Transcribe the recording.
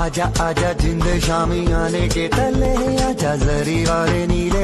आजा आजा जिंद शामी आने के तले आजा जरी वाले नीले।